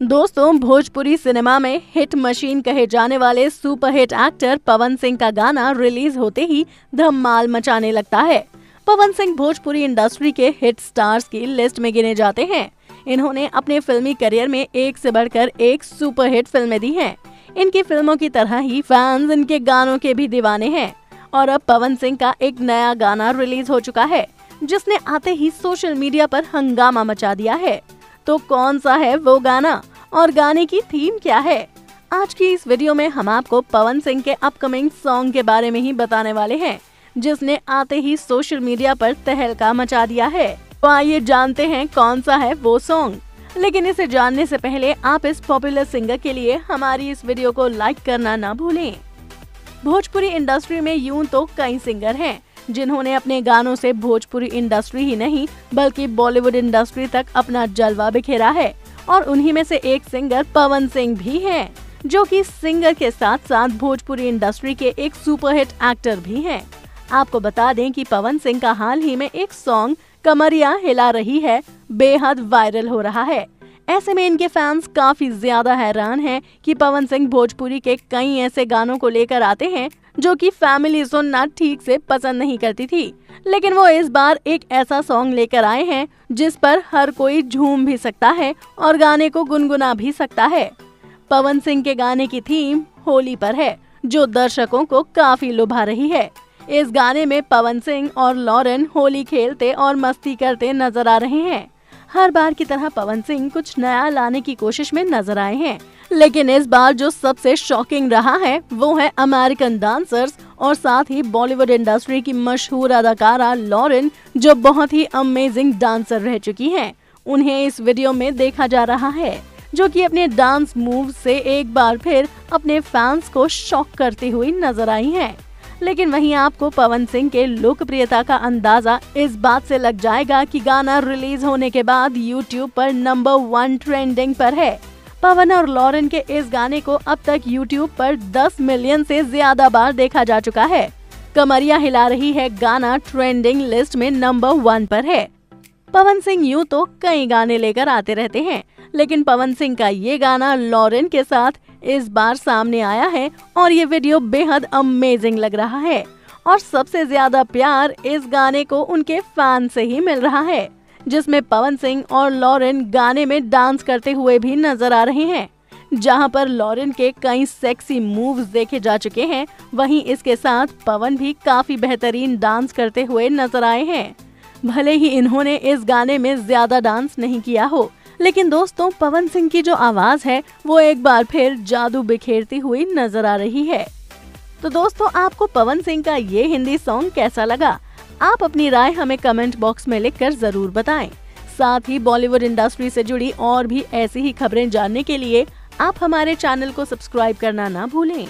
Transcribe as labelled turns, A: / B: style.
A: दोस्तों, भोजपुरी सिनेमा में hit machine कहे जाने वाले सुपरहिट एक्टर पवन सिंह का गाना रिलीज़ होते ही धमाल मचाने लगता है। पवन सिंह भोजपुरी इंडस्ट्री के हिट स्टार्स की लिस्ट में गिने जाते हैं। इन्होंने अपने फिल्मी करियर में एक से बढ़कर एक सुपर हिट फ़िल्में दी हैं। इनकी फ़िल्मों की तरह ही फैंस इनके गानों के भी दीवाने हैं। और अब पवन सिंह का एक नया गाना रिलीज़ हो चुका है, जिसने आते ही सोशल मीडिया पर हंगामा मचा दिया है। तो कौन सा है वो गाना? और गाने की थीम क्या है? आज की इस वीडियो में हम आपको पवन सिंह के अपकमिंग सॉन्ग के बारे में ही बताने वाले हैं, जिसने आते ही सोशल मीडिया पर तहलका मचा दिया है। तो आइए जानते हैं कौन सा है वो सॉन्ग। लेकिन इसे जानने से पहले आप इस पॉपुलर सिंगर के लिए हमारी इस वीडियो को लाइक करना ना भूलें। भोजपुरी इंडस्ट्री में यूँ तो कई सिंगर हैं, जिन्होंने अपने गानों से भोजपुरी इंडस्ट्री ही नहीं, बल्कि बॉलीवुड इंडस्ट्री तक अपना जलवा बिखेरा है। और उन्हीं में से एक सिंगर पवन सिंह भी हैं, जो कि सिंगर के साथ साथ भोजपुरी इंडस्ट्री के एक सुपरहिट एक्टर भी हैं। आपको बता दें कि पवन सिंह का हाल ही में एक सॉन्ग कमरिया हिला रही है बेहद वायरल हो रहा है ऐसे में इनके फैंस काफ़ी ज़्यादा हैरान हैं कि पवन सिंह भोजपुरी के कई ऐसे गानों को लेकर आते हैं जो कि फैमिली सुनना ठीक से पसंद नहीं करती थी। लेकिन वो इस बार एक ऐसा सॉन्ग लेकर आए हैं, जिस पर हर कोई झूम भी सकता है और गाने को गुनगुना भी सकता है। पवन सिंह के गाने की थीम होली पर है, जो दर्शकों को काफ़ी लुभा रही है। इस गाने में पवन सिंह और लॉरेन होली खेलते और मस्ती करते नज़र आ रहे हैं। हर बार की तरह पवन सिंह कुछ नया लाने की कोशिश में नज़र आए हैं लेकिन इस बार जो सबसे शॉकिंग रहा है, वो है अमेरिकन डांसर्स और साथ ही बॉलीवुड इंडस्ट्री की मशहूर अदाकारा लॉरेन जो बहुत ही अमेजिंग डांसर रह चुकी हैं। उन्हें इस वीडियो में देखा जा रहा है, जो कि अपने डांस मूव से एक बार फिर अपने फैंस को शॉक करती हुई नज़र आई हैं। लेकिन वहीं आपको पवन सिंह के लोकप्रियता का अंदाज़ा इस बात से लग जाएगा कि गाना रिलीज़ होने के बाद यूट्यूब पर नंबर वन ट्रेंडिंग पर है। पवन और लॉरेन के इस गाने को अब तक यूट्यूब पर 10 मिलियन से ज़्यादा बार देखा जा चुका है। कमरिया हिला रही है गाना ट्रेंडिंग लिस्ट में नंबर वन पर है। पवन सिंह यूँ तो कई गाने लेकर आते रहते हैं, लेकिन पवन सिंह का ये गाना लॉरेन के साथ इस बार सामने आया है और ये वीडियो बेहद अमेजिंग लग रहा है। और सबसे ज़्यादा प्यार इस गाने को उनके फ़ैन से ही मिल रहा है, जिसमें पवन सिंह और लॉरेन गाने में डांस करते हुए भी नज़र आ रहे हैं। जहाँ पर लॉरेन के कई सेक्सी मूव्स देखे जा चुके हैं, वहीं इसके साथ पवन भी काफ़ी बेहतरीन डांस करते हुए नज़र आए हैं। भले ही इन्होंने इस गाने में ज़्यादा डांस नहीं किया हो, लेकिन दोस्तों, पवन सिंह की जो आवाज़ है, वो एक बार फिर जादू बिखेरती हुई नज़र आ रही है। तो दोस्तों, आपको पवन सिंह का ये हिंदी सॉन्ग कैसा लगा? आप अपनी राय हमें कमेंट बॉक्स में लिखकर ज़रूर बताएँ। साथ ही बॉलीवुड इंडस्ट्री से जुड़ी और भी ऐसी ही खबरें जानने के लिए आप हमारे चैनल को सब्सक्राइब करना ना भूलें।